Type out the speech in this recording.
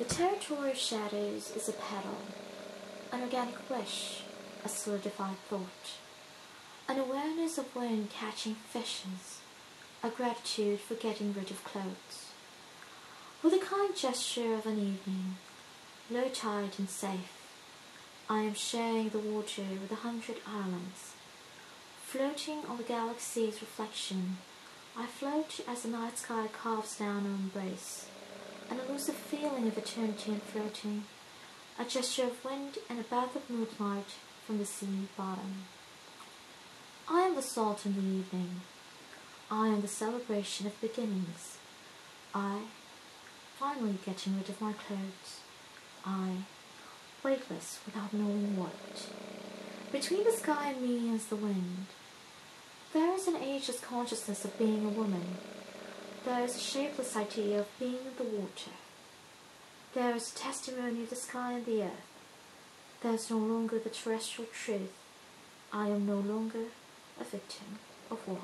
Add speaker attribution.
Speaker 1: The territory of shadows is a petal, an organic wish, a solidified thought, an awareness of wind catching fishes, a gratitude for getting rid of clothes. With a kind gesture of an evening, low tide and safe, I am sharing the water with a hundred islands. Floating on the galaxy's reflection, I float as the night sky carves down our embrace, an elusive feeling of eternity and floating, a gesture of wind and a bath of moonlight from the sea bottom. I am the salt in the evening. I am the celebration of beginnings. I, finally getting rid of my clothes. I, weightless without knowing what. Between the sky and me is the wind. There is an ageless consciousness of being a woman. There is a shapeless idea of being in the water. There is testimony of the sky and the earth. There is no longer the terrestrial truth. I am no longer a victim of war.